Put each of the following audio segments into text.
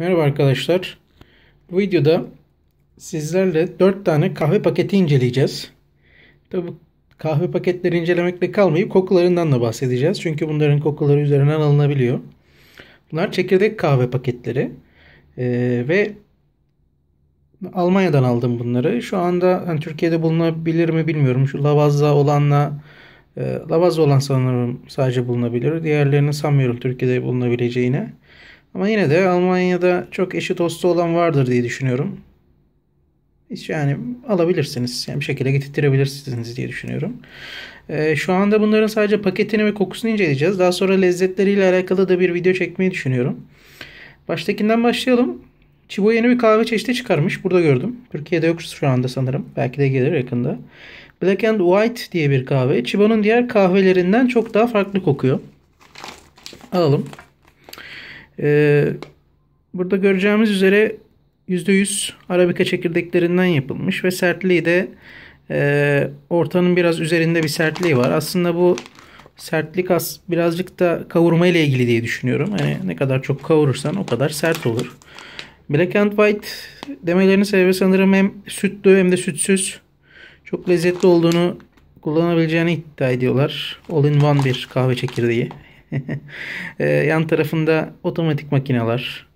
Merhaba arkadaşlar. Bu videoda sizlerle 4 tane kahve paketi inceleyeceğiz. Tabi kahve paketleri incelemekle kalmayıp kokularından da bahsedeceğiz. Çünkü bunların kokuları üzerinden alınabiliyor. Bunlar çekirdek kahve paketleri. Ee, ve Almanya'dan aldım bunları. Şu anda hani Türkiye'de bulunabilir mi bilmiyorum. Şu Lavazza olanla e, Lavazza olan sanırım sadece bulunabilir. Diğerlerini sanmıyorum Türkiye'de bulunabileceğini. Ama yine de Almanya'da çok eşit dostu olan vardır diye düşünüyorum. Hiç yani alabilirsiniz. Yani bir şekilde getirtirebilirsiniz diye düşünüyorum. Ee, şu anda bunların sadece paketini ve kokusunu inceleyeceğiz. Daha sonra lezzetleriyle alakalı da bir video çekmeyi düşünüyorum. Baştakinden başlayalım. Chibo yeni bir kahve çeşidi çıkarmış. Burada gördüm. Türkiye'de yok şu anda sanırım. Belki de gelir yakında. Black and White diye bir kahve. Chibo'nun diğer kahvelerinden çok daha farklı kokuyor. Alalım. Ee, burada göreceğimiz üzere %100 Arabika çekirdeklerinden yapılmış ve sertliği de e, ortanın biraz üzerinde bir sertliği var. Aslında bu sertlik az birazcık da kavurma ile ilgili diye düşünüyorum. Hani ne kadar çok kavurursan o kadar sert olur. Black and White demelerinin sebebi sanırım hem sütlü hem de sütsüz çok lezzetli olduğunu kullanabileceğini iddia ediyorlar. All in one bir kahve çekirdeği. Ee, yan tarafında otomatik makineler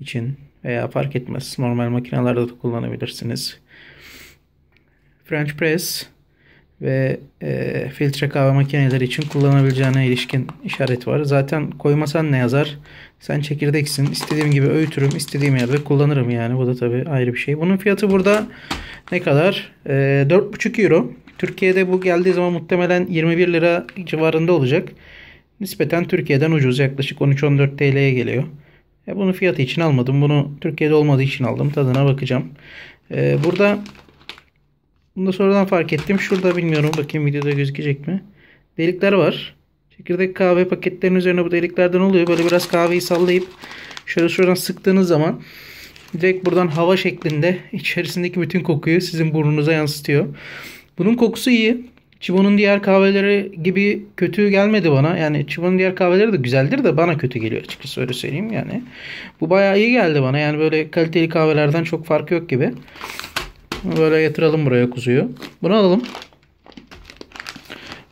için veya fark etmez normal makinelerde de kullanabilirsiniz. French press ve e, filtre kahve makineleri için kullanabileceğine ilişkin işaret var. Zaten koymasan ne yazar? Sen çekirdeksin. İstediğim gibi öğütürüm. istediğim yerde kullanırım yani. Bu da tabii ayrı bir şey. Bunun fiyatı burada ne kadar? E, 4,5 euro. Türkiye'de bu geldiği zaman muhtemelen 21 lira civarında olacak. Nispeten Türkiye'den ucuz. Yaklaşık 13-14 TL'ye geliyor. E, bunu fiyatı için almadım. Bunu Türkiye'de olmadığı için aldım. Tadına bakacağım. E, burada bunu da sonradan fark ettim. Şurada bilmiyorum. Bakayım videoda gözükecek mi? Delikler var. Çekirdek kahve paketlerinin üzerine bu deliklerden oluyor. Böyle biraz kahveyi sallayıp şöyle şuradan sıktığınız zaman direkt buradan hava şeklinde içerisindeki bütün kokuyu sizin burnunuza yansıtıyor. Bunun kokusu iyi. Chibo'nun diğer kahveleri gibi kötü gelmedi bana. Yani Chibo'nun diğer kahveleri de güzeldir de bana kötü geliyor açıkçası öyle söyleyeyim yani. Bu bayağı iyi geldi bana. Yani böyle kaliteli kahvelerden çok farkı yok gibi. Böyle yatıralım buraya kuzuyu. Bunu alalım.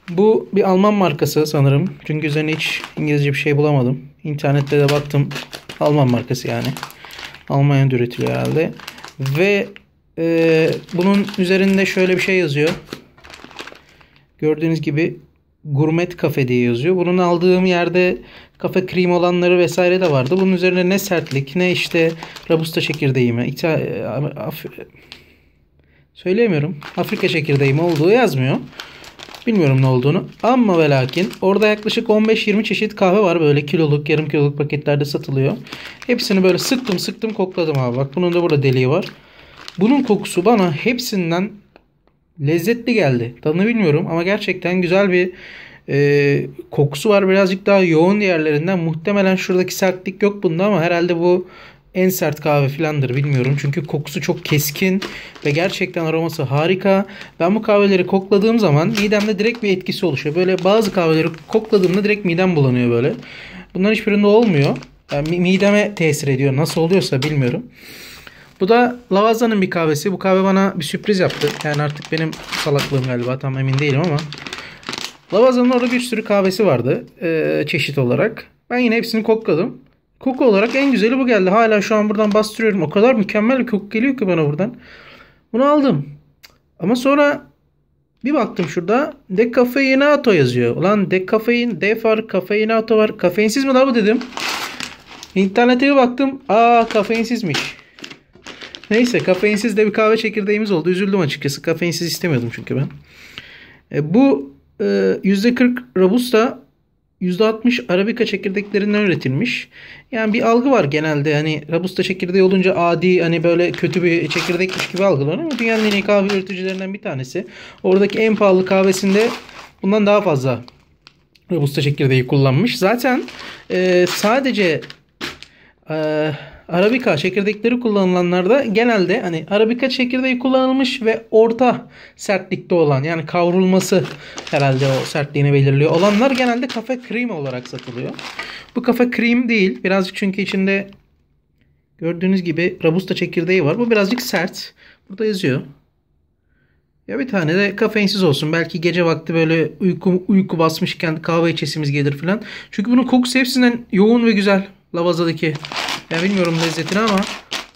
Bu bir Alman markası sanırım. Çünkü üzerine hiç İngilizce bir şey bulamadım. İnternette de baktım. Alman markası yani. Almanya'da üretiliyor herhalde. Ve e, bunun üzerinde şöyle bir şey yazıyor. Gördüğünüz gibi gurmet kafe diye yazıyor. Bunun aldığım yerde kafe krem olanları vesaire de vardı. Bunun üzerine ne sertlik ne işte robusta çekirdeği mi? İta, Af söyleyemiyorum. Afrika çekirdeği mi olduğu yazmıyor. Bilmiyorum ne olduğunu. Ama ve lakin orada yaklaşık 15-20 çeşit kahve var. Böyle kiloluk, yarım kiloluk paketlerde satılıyor. Hepsini böyle sıktım sıktım kokladım abi. Bak bunun da burada deliği var. Bunun kokusu bana hepsinden lezzetli geldi. Tadını bilmiyorum ama gerçekten güzel bir e, kokusu var. Birazcık daha yoğun diğerlerinden. Muhtemelen şuradaki sertlik yok bunda ama herhalde bu en sert kahve filandır bilmiyorum. Çünkü kokusu çok keskin ve gerçekten aroması harika. Ben bu kahveleri kokladığım zaman midemde direkt bir etkisi oluşuyor. Böyle bazı kahveleri kokladığımda direkt midem bulanıyor böyle. Bunların hiçbirinde olmuyor. Yani mideme tesir ediyor. Nasıl oluyorsa bilmiyorum. Bu da Lavaza'nın bir kahvesi. Bu kahve bana bir sürpriz yaptı. Yani artık benim salaklığım galiba tam emin değilim ama. Lavaza'nın orada bir sürü kahvesi vardı. E, çeşit olarak. Ben yine hepsini kokladım. Koku olarak en güzeli bu geldi. Hala şu an buradan bastırıyorum. O kadar mükemmel bir koku geliyor ki bana buradan. Bunu aldım. Ama sonra bir baktım şurada dekafeinato yazıyor. Ulan dekafein, def var, kafeinato var. Kafeinsiz mi la bu dedim. İnternete bir baktım. Aa kafeinsizmiş. Neyse kafeinsiz de bir kahve çekirdeğimiz oldu. Üzüldüm açıkçası. Kafeinsiz istemiyordum çünkü ben. E, bu e, %40 Robusta %60 Arabika çekirdeklerinden üretilmiş. Yani bir algı var genelde hani Robusta çekirdeği olunca adi hani böyle kötü bir çekirdekmiş gibi algılanır ama dünyanın en iyi kahve üreticilerinden bir tanesi. Oradaki en pahalı kahvesinde bundan daha fazla Robusta çekirdeği kullanmış. Zaten e, sadece e, Arabika çekirdekleri kullanılanlarda genelde hani Arabika çekirdeği kullanılmış ve orta sertlikte olan yani kavrulması herhalde o sertliğini belirliyor olanlar genelde kafe krem olarak satılıyor. Bu kafe krem değil. Birazcık çünkü içinde Gördüğünüz gibi Robusta çekirdeği var. Bu birazcık sert. Burada yazıyor. Ya bir tane de kafeinsiz olsun. Belki gece vakti böyle uyku uyku basmışken kahve içesimiz gelir falan. Çünkü bunun kokusu hepsinden yoğun ve güzel. Lavazadaki. Ya bilmiyorum lezzetini ama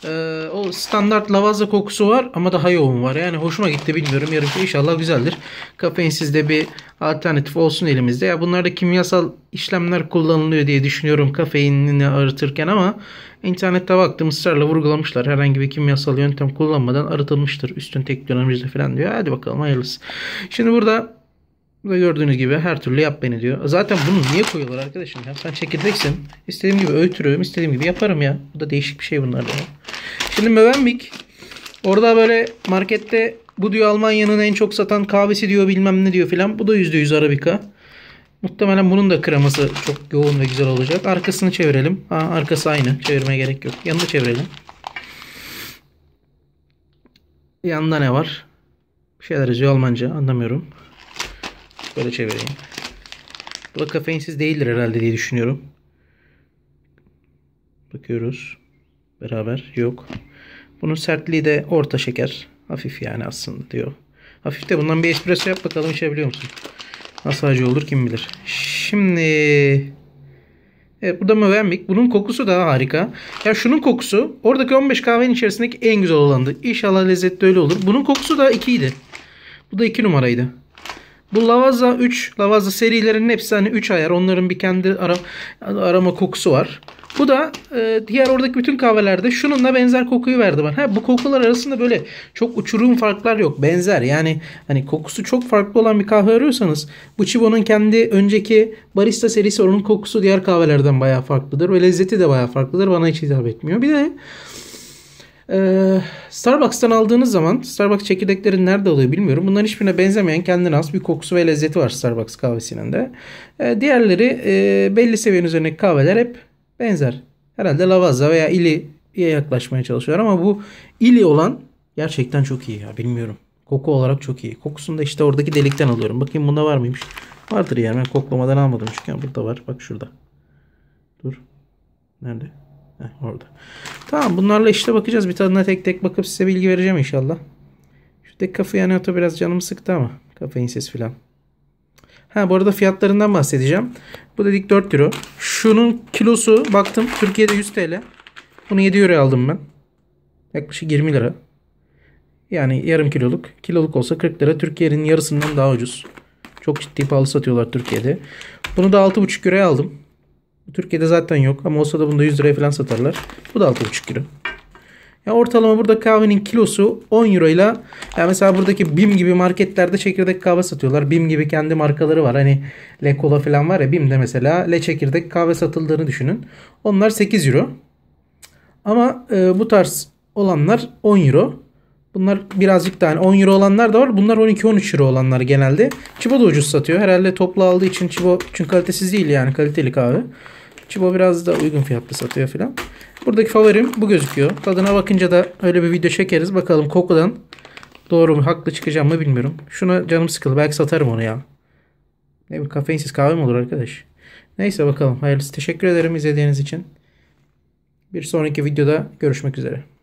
e, o standart lavazza kokusu var ama daha yoğun var. Yani hoşuma gitti bilmiyorum. Yarın inşallah güzeldir. Kafeinsiz de bir alternatif olsun elimizde. Ya bunlarda kimyasal işlemler kullanılıyor diye düşünüyorum kafeinini arıtırken ama internette baktım ısrarla vurgulamışlar. Herhangi bir kimyasal yöntem kullanmadan arıtılmıştır. Üstün teknolojide falan diyor. Hadi bakalım hayırlısı. Şimdi burada Burada gördüğünüz gibi her türlü yap beni diyor. Zaten bunu niye koyuyorlar arkadaşım ya? Sen çekirdeksin. İstediğim gibi öğütürüm. istediğim gibi yaparım ya. Bu da değişik bir şey bunlar ya. Şimdi Mövenpik orada böyle markette bu diyor Almanya'nın en çok satan kahvesi diyor bilmem ne diyor filan. Bu da %100 Arabika. Muhtemelen bunun da kreması çok yoğun ve güzel olacak. Arkasını çevirelim. Ha, arkası aynı. Çevirmeye gerek yok. Yanını çevirelim. Yanında ne var? Bir şeyler yazıyor Almanca. Anlamıyorum. Böyle çevireyim. Bu da kafeinsiz değildir herhalde diye düşünüyorum. Bakıyoruz. Beraber. Yok. Bunun sertliği de orta şeker. Hafif yani aslında diyor. Hafif de bundan bir espresso yap bakalım içebiliyor musun? Nasıl acı olur kim bilir. Şimdi Evet bu da Mövenpik. Bunun kokusu da harika. Ya şunun kokusu oradaki 15 kahvenin içerisindeki en güzel olandı. İnşallah lezzetli öyle olur. Bunun kokusu da 2 idi. Bu da 2 numaraydı. Bu Lavazza 3, Lavazza serilerinin hepsi hani 3 ayar. Onların bir kendi ara, arama kokusu var. Bu da e, diğer oradaki bütün kahvelerde şununla benzer kokuyu verdi bana. Ha, bu kokular arasında böyle çok uçurum farklar yok. Benzer yani hani kokusu çok farklı olan bir kahve arıyorsanız bu Chibo'nun kendi önceki barista serisi onun kokusu diğer kahvelerden bayağı farklıdır. Ve lezzeti de bayağı farklıdır. Bana hiç hitap etmiyor. Bir de ee, Starbucks'tan aldığınız zaman Starbucks çekirdekleri nerede oluyor bilmiyorum. Bunların hiçbirine benzemeyen kendine has bir kokusu ve lezzeti var Starbucks kahvesinin de. Ee, diğerleri e, belli seviyenin üzerindeki kahveler hep benzer. Herhalde Lavazza veya Ili'ye yaklaşmaya çalışıyorlar ama bu Ili olan gerçekten çok iyi ya bilmiyorum. Koku olarak çok iyi. Kokusunu da işte oradaki delikten alıyorum. Bakayım bunda var mıymış? Vardır yani ben koklamadan almadım çünkü burada var. Bak şurada. Dur. Nerede? Heh, orada. Tamam bunlarla işte bakacağız. Bir tadına tek tek bakıp size bilgi vereceğim inşallah. Şu dekafeinato biraz canımı sıktı ama. Kafeinsiz filan. Ha bu arada fiyatlarından bahsedeceğim. Bu dedik 4 euro. Şunun kilosu baktım Türkiye'de 100 TL. Bunu 7 euro aldım ben. Yaklaşık 20 lira. Yani yarım kiloluk. Kiloluk olsa 40 lira. Türkiye'nin yarısından daha ucuz. Çok ciddi pahalı satıyorlar Türkiye'de. Bunu da 6,5 euroya aldım. Türkiye'de zaten yok ama olsa da bunda 100 liraya falan satarlar. Bu da 6,5 euro. Ya ortalama burada kahvenin kilosu 10 euro ile ya mesela buradaki BİM gibi marketlerde çekirdek kahve satıyorlar. BİM gibi kendi markaları var. Hani Le Cola falan var ya BİM'de mesela Le çekirdek kahve satıldığını düşünün. Onlar 8 euro. Ama e, bu tarz olanlar 10 euro. Bunlar birazcık daha hani 10 euro olanlar da var. Bunlar 12-13 euro olanlar genelde. Chibo da ucuz satıyor. Herhalde toplu aldığı için Chibo çünkü kalitesiz değil yani kaliteli kahve. Chibo biraz da uygun fiyatlı satıyor filan. Buradaki favorim bu gözüküyor. Tadına bakınca da öyle bir video çekeriz. Bakalım kokudan doğru mu haklı çıkacağım mı bilmiyorum. Şuna canım sıkıldı. Belki satarım onu ya. Ne bir kafeinsiz kahve mi olur arkadaş? Neyse bakalım. Hayırlısı. Teşekkür ederim izlediğiniz için. Bir sonraki videoda görüşmek üzere.